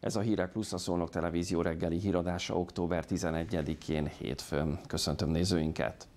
Ez a Hírek Plusz a Szolnok Televízió reggeli híradása október 11-én hétfőn. Köszöntöm nézőinket!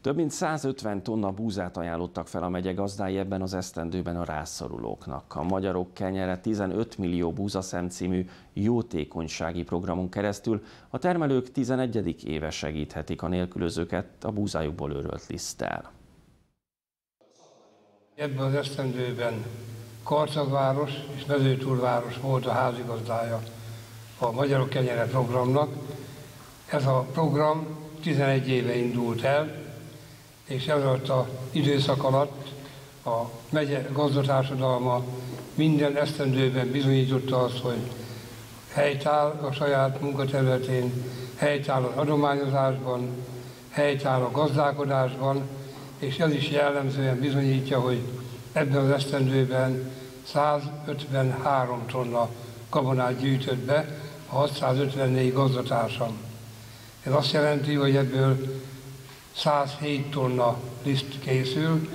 Több mint 150 tonna búzát ajánlottak fel a megye gazdái ebben az esztendőben a rászorulóknak. A Magyarok Kenyere 15 millió búzaszem című jótékonysági programon keresztül a termelők 11. éve segíthetik a nélkülözőket a búzájukból őrölt liszttel. Ebben az esztendőben Karcagváros és Mezőtúrváros volt a házigazdája a Magyarok Kenyere programnak. Ez a program 11 éve indult el, és ez alatt a időszak alatt a megye gazdatársadalma minden esztendőben bizonyította azt, hogy helytáll a saját munkaterületén, helytáll az adományozásban, helytáll a gazdálkodásban, és ez is jellemzően bizonyítja, hogy ebben az esztendőben 153 tonna gabonát gyűjtött be a 654 gazdatársam. Ez azt jelenti, hogy ebből 107 tonna liszt készül,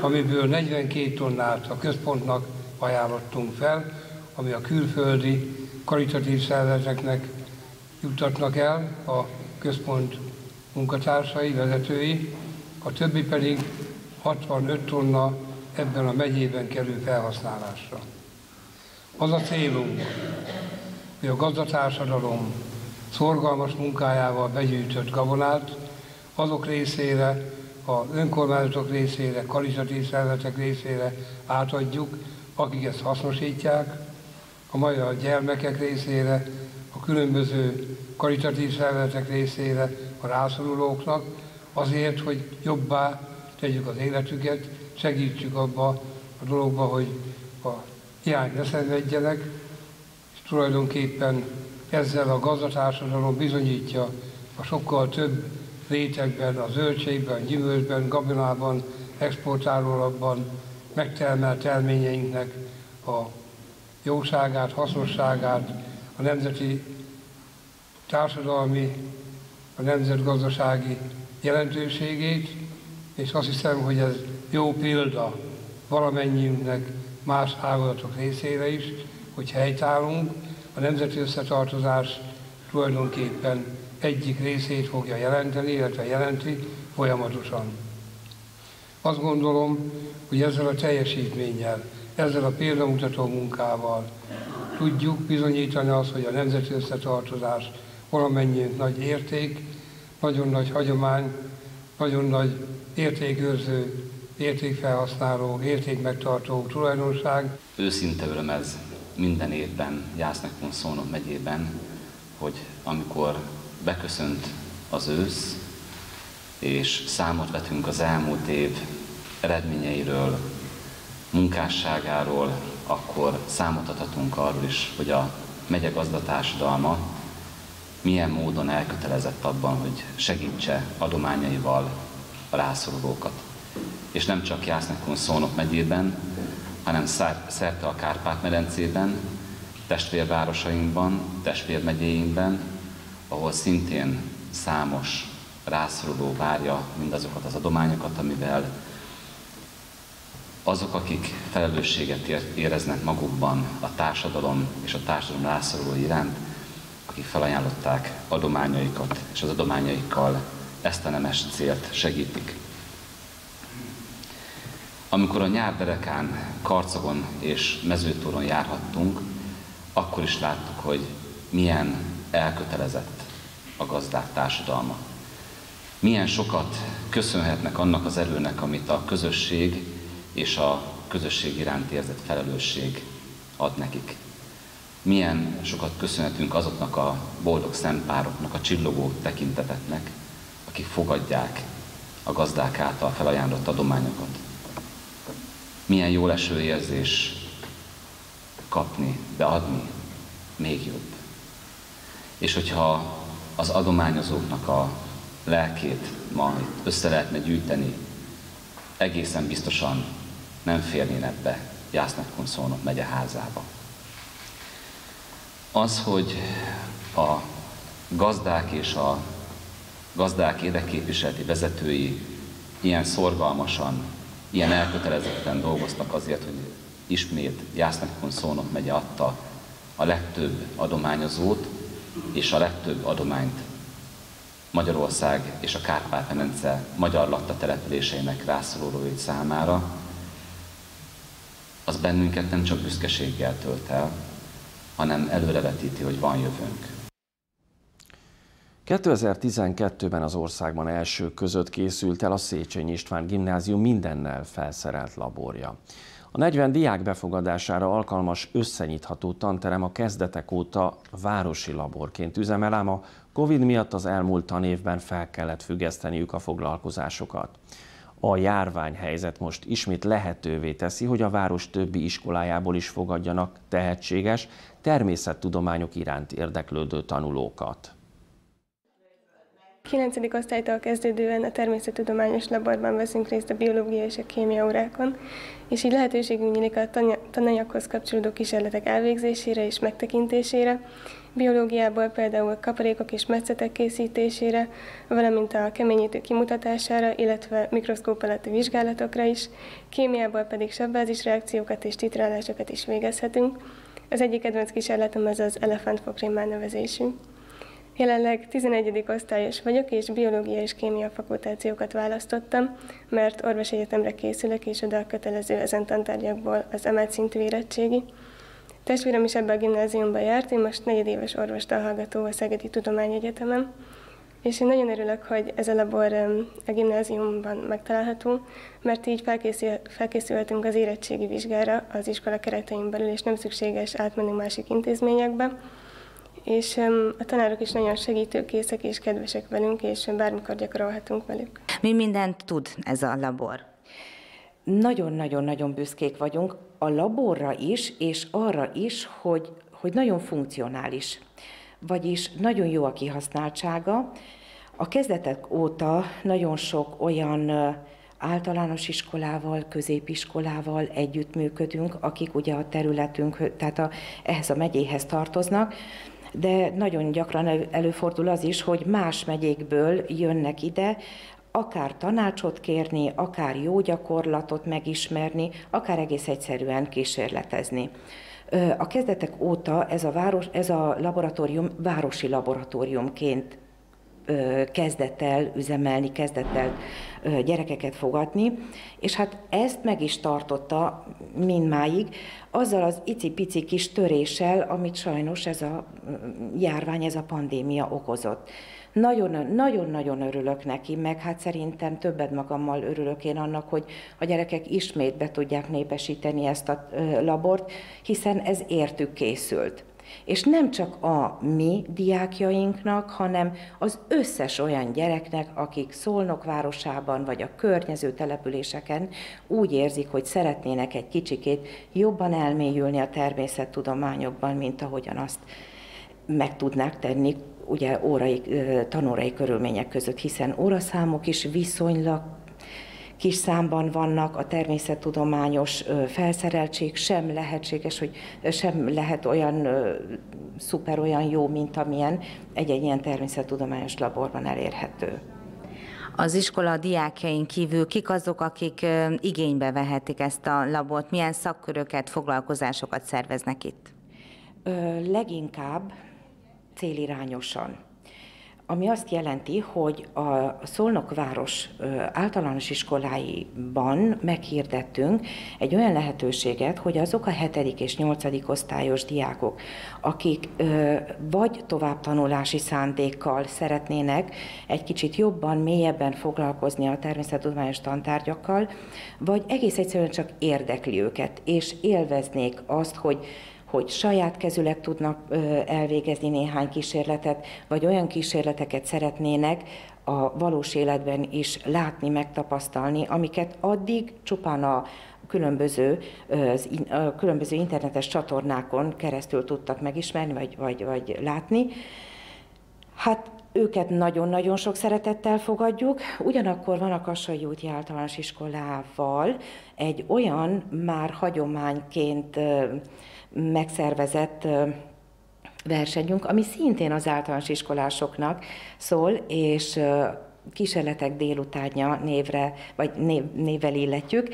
amiből 42 tonnát a központnak ajánlottunk fel, ami a külföldi karitatív szervezeteknek juttatnak el a központ munkatársai, vezetői, a többi pedig 65 tonna ebben a megyében kerül felhasználásra. Az a célunk, hogy a gazdatársadalom szorgalmas munkájával begyűjtött gabonát azok részére, az önkormányzatok részére, karitatív szervezetek részére átadjuk, akik ezt hasznosítják, a magyar gyermekek részére, a különböző karitatív szervezetek részére, a rászorulóknak, azért, hogy jobbá tegyük az életüket, segítsük abba a dologba, hogy a hiány ne szenvedjenek, és tulajdonképpen ezzel a gazdatársadalom bizonyítja a sokkal több rétegben, a zöldségben, gyümölcsben, gabonában, exportálólatban megtermelt terményeinknek a jóságát, hasznosságát, a nemzeti társadalmi, a nemzetgazdasági jelentőségét, és azt hiszem, hogy ez jó példa valamennyiünknek más ágazatok részére is, hogy helytállunk, a nemzeti összetartozás tulajdonképpen egyik részét fogja jelenteni, illetve jelenti folyamatosan. Azt gondolom, hogy ezzel a teljesítménnyel, ezzel a példamutató munkával tudjuk bizonyítani azt, hogy a nemzeti összetartozás valamennyiünk nagy érték, nagyon nagy hagyomány, nagyon nagy értékőrző, értékfelhasználó, értékmegtartó tulajdonság. Őszinte öröm ez minden évben Jásznekon Szónok megyében, hogy amikor beköszönt az ősz, és számot vetünk az elmúlt év eredményeiről, munkásságáról, akkor számot adhatunk arról is, hogy a megye gazdatársadalma milyen módon elkötelezett abban, hogy segítse adományaival a rászorulókat. És nem csak Jásznekon Szónok megyében, hanem szerte a Kárpát-medencében, testvérvárosainkban, testvérmegyéinkben, ahol szintén számos rászoruló várja mindazokat az adományokat, amivel azok, akik felelősséget éreznek magukban a társadalom és a társadalom rászoruló iránt, akik felajánlották adományaikat, és az adományaikkal ezt a nemes célt segítik. Amikor a nyár derekán Karcagon és Mezőtúron járhattunk, akkor is láttuk, hogy milyen elkötelezett a gazdák társadalma. Milyen sokat köszönhetnek annak az erőnek, amit a közösség és a közösség iránt érzett felelősség ad nekik. Milyen sokat köszönhetünk azoknak a boldog szempároknak, a csillogó tekinteteknek, akik fogadják a gazdák által felajánlott adományokat. Milyen jó leső érzés kapni, de adni még jobb. És hogyha az adományozóknak a lelkét ma össze lehetne gyűjteni, egészen biztosan nem férnének be Jásznakon Szolnok megye házába. Az, hogy a gazdák és a gazdák érdekképviseleti vezetői ilyen szorgalmasan, ilyen elkötelezetten dolgoztak azért, hogy ismét Jásznakon Szolnok megye adta a legtöbb adományozót és a legtöbb adományt Magyarország és a Kárpát-medence magyar latta településeinek rászorulói számára, az bennünket nem csak büszkeséggel tölt el, hanem előrevetíti, hogy van jövőnk. 2012-ben az országban első között készült el a Széchenyi István Gimnázium mindennel felszerelt laborja. A 40 diák befogadására alkalmas összenyitható tanterem a kezdetek óta városi laborként üzemel, ám a Covid miatt az elmúlt tanévben fel kellett függeszteniük a foglalkozásokat. A járványhelyzet most ismét lehetővé teszi, hogy a város többi iskolájából is fogadjanak tehetséges, természettudományok iránt érdeklődő tanulókat. 9. osztálytól kezdődően a természettudományos laborban veszünk részt a biológia és a kémia órákon, és így lehetőségünk nyílik a tananyaghoz kapcsolódó kísérletek elvégzésére és megtekintésére, biológiából például kaparékok és metszetek készítésére, valamint a keményítő kimutatására, illetve mikroszkóp alatti vizsgálatokra is, kémiából pedig sabbázis reakciókat és titrálásokat is végezhetünk. Az egyik kedvenc kísérletem az az elefántfokrémmel nevezésű. Jelenleg 11. osztályos vagyok, és biológia és kémia fakultációkat választottam, mert orvosi egyetemre készülök, és oda a kötelező ezen tantárgyakból az emelt szintű érettségi. Testvérem is ebbe a gimnáziumba járt, én most negyedéves orvostal hallgató a Szegedi Tudományegyetemen, és én nagyon örülök, hogy ez a labor a gimnáziumban megtalálható, mert így felkészül, felkészülhetünk az érettségi vizsgára az iskola keretein belül, és nem szükséges átmenni másik intézményekbe és a tanárok is nagyon segítőkészek és kedvesek velünk, és bármikor gyakorolhatunk velük. Mi mindent tud ez a labor? Nagyon-nagyon-nagyon büszkék vagyunk a laborra is, és arra is, hogy, hogy nagyon funkcionális, vagyis nagyon jó a kihasználtsága. A kezdetek óta nagyon sok olyan általános iskolával, középiskolával együttműködünk, akik ugye a területünk, tehát a, ehhez a megyéhez tartoznak, de nagyon gyakran előfordul az is, hogy más megyékből jönnek ide, akár tanácsot kérni, akár jó gyakorlatot megismerni, akár egész egyszerűen kísérletezni. A kezdetek óta ez a, város, ez a laboratórium városi laboratóriumként kezdett el üzemelni, kezdett el gyerekeket fogadni, és hát ezt meg is tartotta mindmáig, azzal az icipici kis töréssel, amit sajnos ez a járvány, ez a pandémia okozott. Nagyon-nagyon örülök neki, meg hát szerintem többet magammal örülök én annak, hogy a gyerekek ismét be tudják népesíteni ezt a labort, hiszen ez értük készült. És nem csak a mi diákjainknak, hanem az összes olyan gyereknek, akik Szolnok városában vagy a környező településeken úgy érzik, hogy szeretnének egy kicsikét jobban elmélyülni a természettudományokban, mint ahogyan azt meg tudnák tenni ugye órai, tanórai körülmények között, hiszen óraszámok is viszonylag kis számban vannak, a természettudományos felszereltség sem lehetséges, hogy sem lehet olyan szuper, olyan jó, mint amilyen egy-egy ilyen természettudományos laborban elérhető. Az iskola diákjain kívül kik azok, akik igénybe vehetik ezt a labort? Milyen szakköröket, foglalkozásokat szerveznek itt? Leginkább célirányosan ami azt jelenti, hogy a Szolnok város általános iskoláiban meghirdettünk egy olyan lehetőséget, hogy azok a hetedik és nyolcadik osztályos diákok, akik vagy továbbtanulási szándékkal szeretnének egy kicsit jobban, mélyebben foglalkozni a természettudományos tantárgyakkal, vagy egész egyszerűen csak érdekli őket, és élveznék azt, hogy hogy saját kezüleg tudnak elvégezni néhány kísérletet, vagy olyan kísérleteket szeretnének a valós életben is látni, megtapasztalni, amiket addig csupán a különböző, a különböző internetes csatornákon keresztül tudtak megismerni, vagy, vagy, vagy látni. Hát őket nagyon-nagyon sok szeretettel fogadjuk, ugyanakkor van a Kassai úti általános iskolával egy olyan már hagyományként megszervezett versenyünk, ami szintén az általános iskolásoknak szól, és kísérletek délutánja névre, vagy név, névvel illetjük.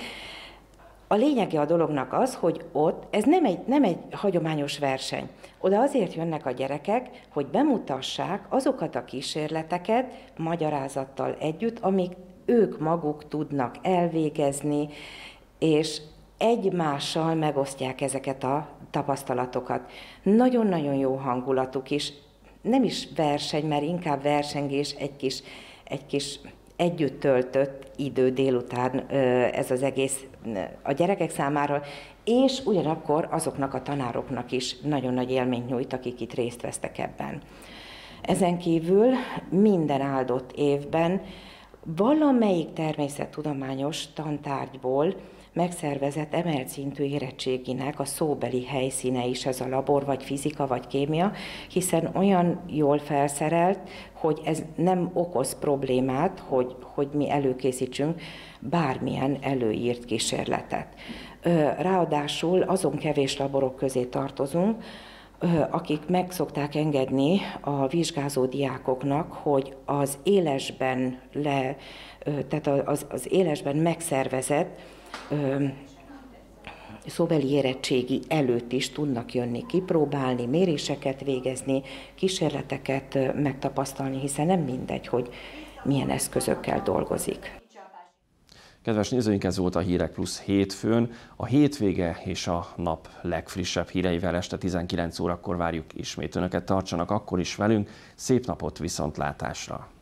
A lényege a dolognak az, hogy ott ez nem egy, nem egy hagyományos verseny. Oda azért jönnek a gyerekek, hogy bemutassák azokat a kísérleteket magyarázattal együtt, amik ők maguk tudnak elvégezni, és egymással megosztják ezeket a tapasztalatokat. Nagyon-nagyon jó hangulatuk is, nem is verseny, mert inkább versengés, egy kis, egy kis együtt töltött idő délután ez az egész a gyerekek számára, és ugyanakkor azoknak a tanároknak is nagyon nagy élményt nyújt, akik itt részt vesztek ebben. Ezen kívül minden áldott évben valamelyik természettudományos tantárgyból megszervezett emelt szintű érettséginek a szóbeli helyszíne is ez a labor, vagy fizika, vagy kémia, hiszen olyan jól felszerelt, hogy ez nem okoz problémát, hogy, hogy mi előkészítsünk bármilyen előírt kísérletet. Ráadásul azon kevés laborok közé tartozunk, akik meg szokták engedni a vizsgázó diákoknak, hogy az élesben le, tehát az, az élesben megszervezett szóbeli érettségi előtt is tudnak jönni kipróbálni, méréseket végezni, kísérleteket megtapasztalni, hiszen nem mindegy, hogy milyen eszközökkel dolgozik. Kedves nézőink, ez volt a Hírek Plusz hétfőn. A hétvége és a nap legfrissebb híreivel este 19 órakor várjuk ismét Önöket. Tartsanak akkor is velünk. Szép napot viszontlátásra!